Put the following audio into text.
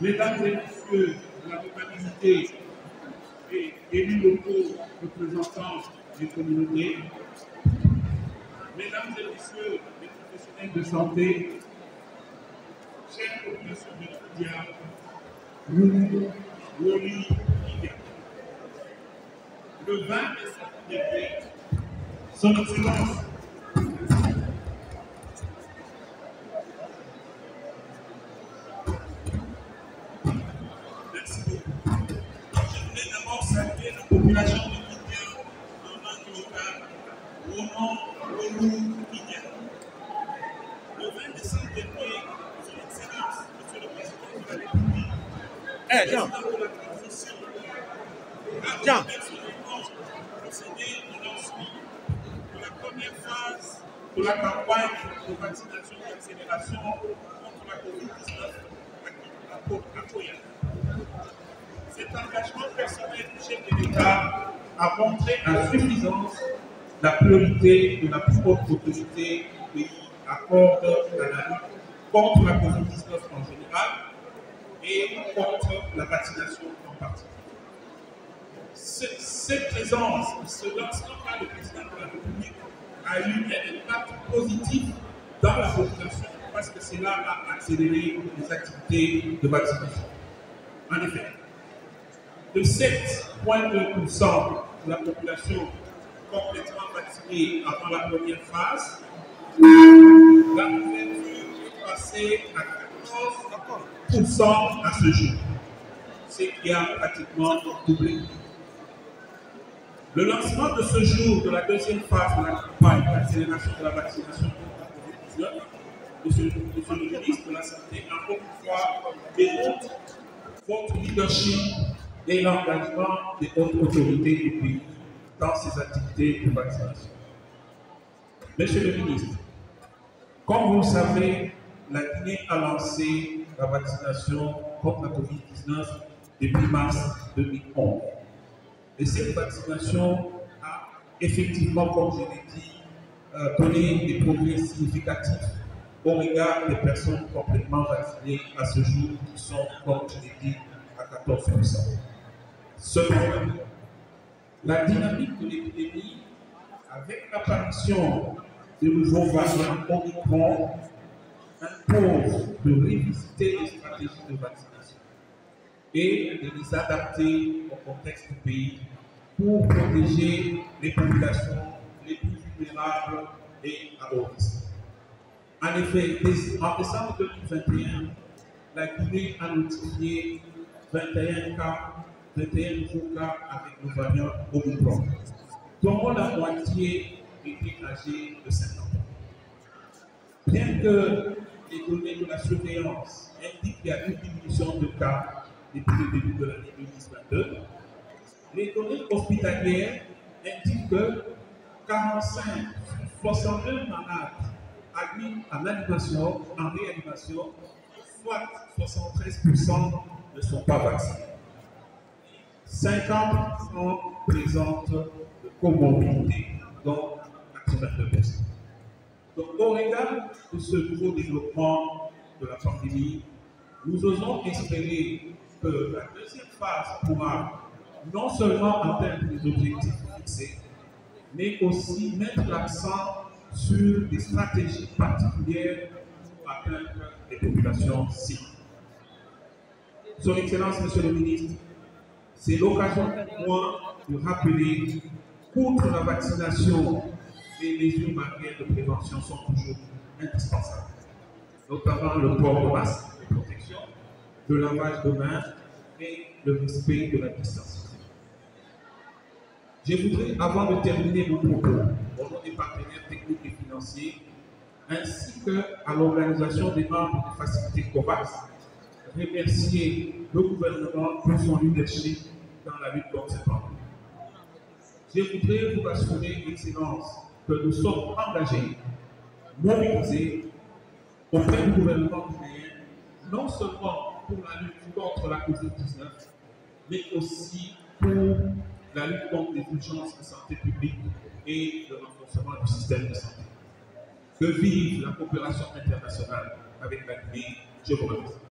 Mesdames et messieurs de la localité et élus locaux représentants des communautés, Mesdames et messieurs les professionnels de santé, chère population de nous, Woli, Le 20 décembre dernier, son Excellence saluer la population de Koudia en langue locale, au nom de nous Koudia. Le 20 décembre dernier, son Excellence, Monsieur le Président de la République, Eh, Jean, président de la transition, a Jean. procédé au lancement de la première phase de la campagne de vaccination d'accélération contre la COVID-19 à Koya. Cet engagement personnel du chef de l'État a montré à suffisance la priorité de la plus haute autorité du pays accorde à la lutte contre la COVID-19 en général et contre la vaccination en particulier. Ce- Cette présence, ce lancement par le président de la République a eu un impact positif dans la population parce que cela a accéléré les activités de vaccination. En effet, de 7,2% de la population complètement vaccinée avant la première phase, la couverture est passée à 14% à ce jour, ce qui a pratiquement doublé. Le lancement de ce jour de la deuxième phase de la campagne d'accélération de la vaccination contre la COVID-19, Monsieur, Monsieur le ministre de la Santé, encore une fois, démontre votre leadership et l'engagement des hautes autorités du pays dans ces activités de vaccination. Monsieur le ministre, comme vous le savez, la Guinée a lancé la vaccination contre la COVID-19 depuis mars 2011. Et cette vaccination a effectivement, comme je l'ai dit, euh, donné des progrès significatifs au regard des personnes complètement vaccinées à ce jour, qui sont, comme je l'ai dit, à 14%. Cependant, la dynamique de l'épidémie, avec l'apparition de nouveaux variants Omicron, impose de revisiter les stratégies de vaccination et de les adapter au contexte du pays pour protéger les populations les plus vulnérables et à risque. En effet, en décembre 2021, la Guinée a notifié 21 cas, 21 nouveaux cas avec le variant Omicron, dont la moitié étaient âgés de 50 ans? Bien que les données de la surveillance indiquent qu'il y a une diminution de cas depuis le début de l'année 2022, les données hospitalières indiquent que 45 sur 62 malades admis en animation, en réanimation, soit 73% ne sont pas vaccinés. 50% présentent de comorbidités, dont 82%. Donc, au regard de ce nouveau développement de la pandémie, nous osons espérer que la deuxième phase pourra non seulement atteindre les objectifs fixés, mais aussi mettre l'accent sur des stratégies particulières pour atteindre les populations cibles. Son Excellence, Monsieur le Ministre, c'est l'occasion pour moi de rappeler qu'outre la vaccination, les mesures barrières de prévention sont toujours indispensables, notamment le port de masque de protection, le lavage de mains et le respect de la distanciation. Je voudrais, avant de terminer mon propos, au nom des partenaires techniques et financiers, ainsi qu'à l'organisation des membres des facilités COVAX, remercier le gouvernement pour son leadership dans la lutte contre cette pandémie. Je voudrais vous rassurer, Excellence, que nous sommes engagés, mobilisés auprès du gouvernement guinéen, non seulement pour la lutte contre la COVID-19, mais aussi pour la lutte contre les urgences de santé publique et le renforcement du système de santé. Que vive la coopération internationale avec la Guinée. Je vous remercie.